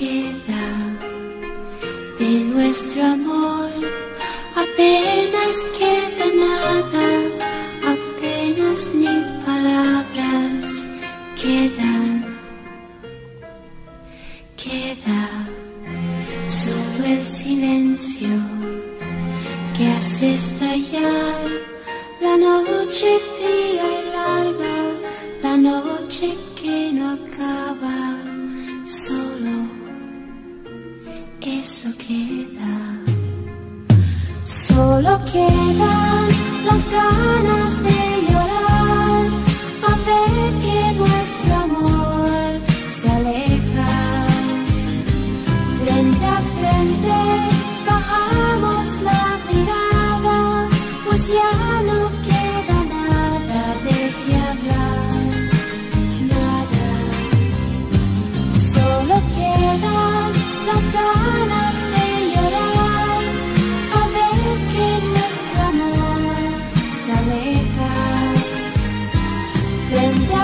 queda de nuestro amor, apenas queda nada, apenas ni palabras quedan, queda solo el silencio que hace estallar la noche eso queda. Solo quedan las ganas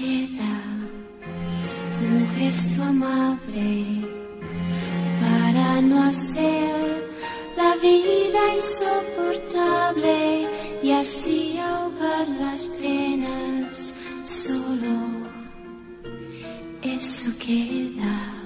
queda un gesto amable para no hacer la vida insoportable y así ahogar las penas. Solo eso queda.